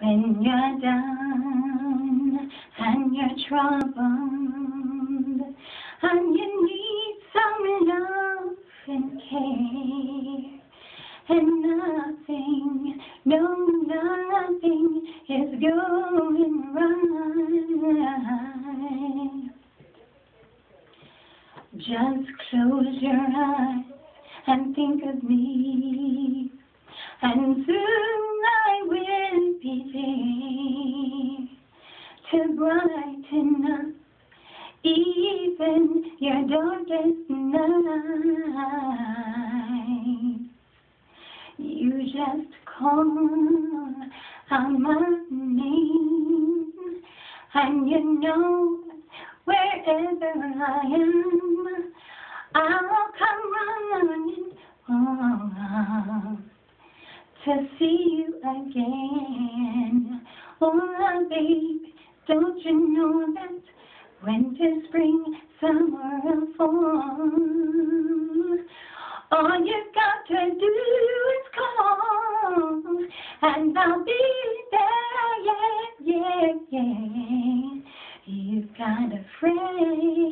When you're down and you're troubled and you need some love and care and nothing, no nothing is going right. Just close your eyes and think of me and soon to brighten up even your darkest night. You just call out my name, and you know wherever I am, I'll come running. To see you again. Baby, don't you know that winter, spring, summer, and fall, all you've got to do is call, and I'll be there, yeah, yeah, yeah. You've got a friend.